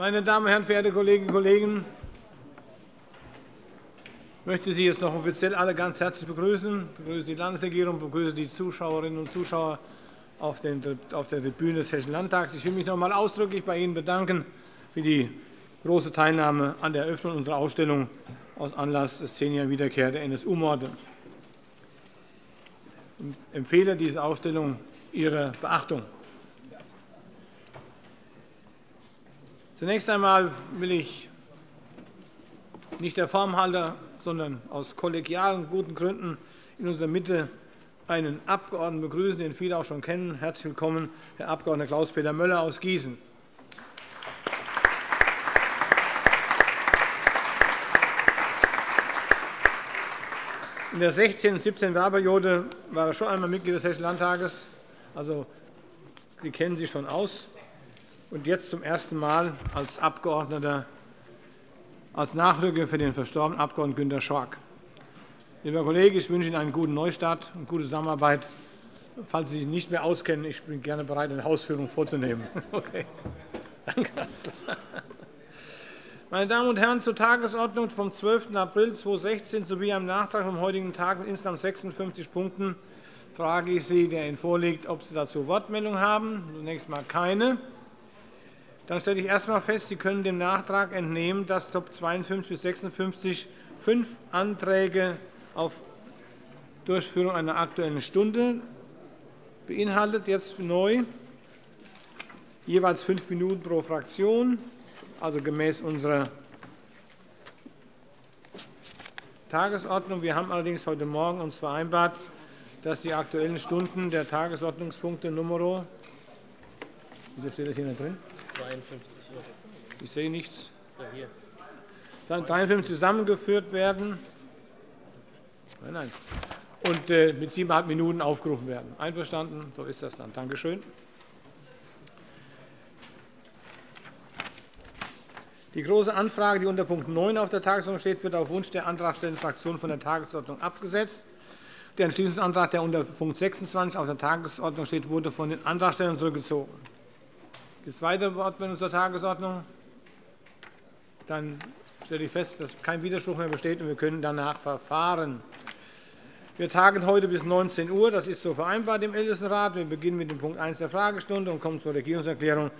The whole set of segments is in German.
Meine Damen und Herren, verehrte Kolleginnen und Kollegen! Ich möchte Sie jetzt noch offiziell alle ganz herzlich begrüßen. Ich begrüße die Landesregierung, begrüße die Zuschauerinnen und Zuschauer auf der Tribüne des Hessischen Landtags. Ich will mich noch einmal ausdrücklich bei Ihnen bedanken für die große Teilnahme an der Eröffnung unserer Ausstellung aus Anlass des zehnjährigen Wiederkehr der NSU-Morde. Ich empfehle diese Ausstellung Ihrer Beachtung. Zunächst einmal will ich nicht der Form halber, sondern aus kollegialen, guten Gründen in unserer Mitte einen Abgeordneten begrüßen, den viele auch schon kennen. Herzlich willkommen, Herr Abg. Klaus-Peter Möller aus Gießen. In der 16. und 17. Wahlperiode war er schon einmal Mitglied des Hessischen Landtages. Also, Sie kennen sich schon aus. Und jetzt zum ersten Mal als Abgeordneter, als Nachrücker für den verstorbenen Abg. Günter Schork. Lieber Kollege, ich wünsche Ihnen einen guten Neustart und gute Zusammenarbeit. Falls Sie sich nicht mehr auskennen, ich bin gerne bereit, eine Hausführung vorzunehmen. Okay. Meine Damen und Herren, zur Tagesordnung vom 12. April 2016 sowie am Nachtrag vom heutigen Tag mit insgesamt 56 Punkten frage ich Sie, der Ihnen vorliegt, ob Sie dazu Wortmeldungen haben. Zunächst einmal keine. Dann stelle ich erst einmal fest, Sie können dem Nachtrag entnehmen, dass Top 52 bis 56 fünf Anträge auf Durchführung einer Aktuellen Stunde beinhaltet. Jetzt neu jeweils fünf Minuten pro Fraktion also gemäß unserer Tagesordnung. Wir haben allerdings heute Morgen uns vereinbart, dass die Aktuellen Stunden der Tagesordnungspunkte Nr. Wieso steht das hier nicht drin? 52 Uhr. Ich sehe nichts. Ja, hier. 53 zusammengeführt werden. Nein, nein. Und äh, mit siebeneinhalb Minuten aufgerufen werden. Einverstanden? So ist das dann. Danke schön. Die Große Anfrage, die unter Punkt 9 auf der Tagesordnung steht, wird auf Wunsch der antragstellenden Fraktion von der Tagesordnung abgesetzt. Der Entschließungsantrag, der unter Punkt 26 auf der Tagesordnung steht, wurde von den Antragstellern zurückgezogen. Gibt es weitere Wortmeldungen zur Tagesordnung? Dann stelle ich fest, dass kein Widerspruch mehr besteht, und wir können danach verfahren. Wir tagen heute bis 19 Uhr. Das ist so vereinbart im Ältestenrat. Wir beginnen mit dem Punkt 1 der Fragestunde und kommen zur Regierungserklärung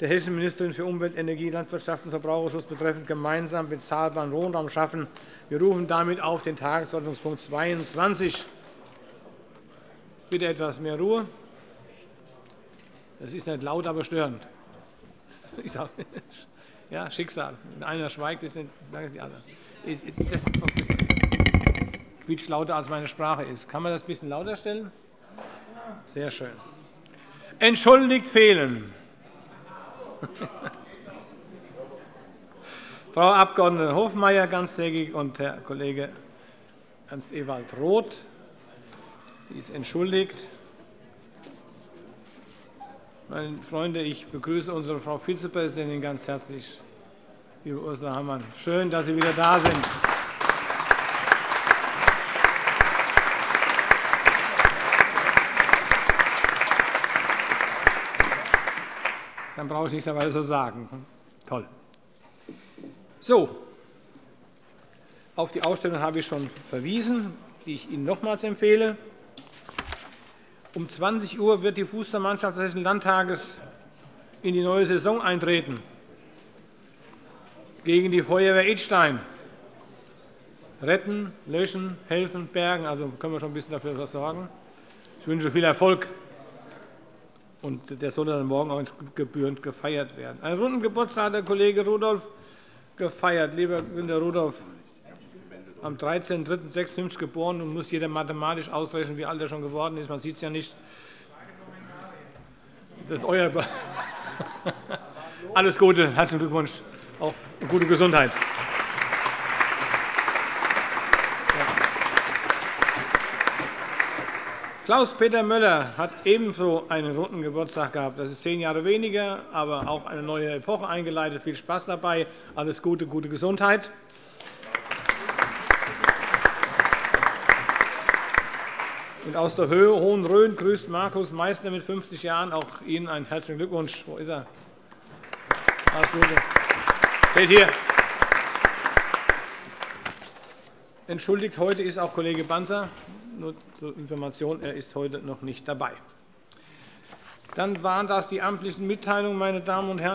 der hessischen Ministerin für Umwelt, Energie, Landwirtschaft und Verbraucherschutz betreffend gemeinsam bezahlbaren Wohnraum schaffen. Wir rufen damit auf den Tagesordnungspunkt 22. Bitte etwas mehr Ruhe. Das ist nicht laut, aber störend. Ich sage, ja, Schicksal. Wenn einer schweigt, ist nicht die anderen. Das quietscht lauter, als meine Sprache ist. Kann man das ein bisschen lauter stellen? Sehr schön. Entschuldigt fehlen. Frau Abg. Hofmeier ganztägig und Herr Kollege Ernst-Ewald Roth. Sie ist entschuldigt. Meine Freunde, ich begrüße unsere Frau Vizepräsidentin ganz herzlich, liebe Ursula Hammann. Schön, dass Sie wieder da sind. Dann brauche ich nichts mehr zu sagen. Toll. So, auf die Ausstellung habe ich schon verwiesen, die ich Ihnen nochmals empfehle. Um 20 Uhr wird die Fußballmannschaft des Hessischen Landtages in die neue Saison eintreten gegen die Feuerwehr Idstein. Retten, löschen, helfen, bergen. Also können wir schon ein bisschen dafür sorgen. Ich wünsche viel Erfolg und der soll dann morgen auch gebührend gefeiert werden. Einen runden Geburtstag hat der Kollege Rudolph gefeiert. Lieber Günter Rudolph, am 13.03.56 geboren und muss jeder mathematisch ausrechnen, wie alt er schon geworden ist. Man sieht es ja nicht. Das ist euer Alles Gute, herzlichen Glückwunsch, auch gute Gesundheit. Klaus-Peter Möller hat ebenso einen runden Geburtstag gehabt. Das ist zehn Jahre weniger, aber auch eine neue Epoche eingeleitet. Viel Spaß dabei. Alles Gute, gute Gesundheit. Und aus der Höhe Hohen Rhön grüßt Markus Meissner mit 50 Jahren auch Ihnen einen herzlichen Glückwunsch. Wo ist er? Alles Gute. Steht hier. Entschuldigt, heute ist auch Kollege Banzer. Nur zur Information, er ist heute noch nicht dabei. Dann waren das die amtlichen Mitteilungen, meine Damen und Herren.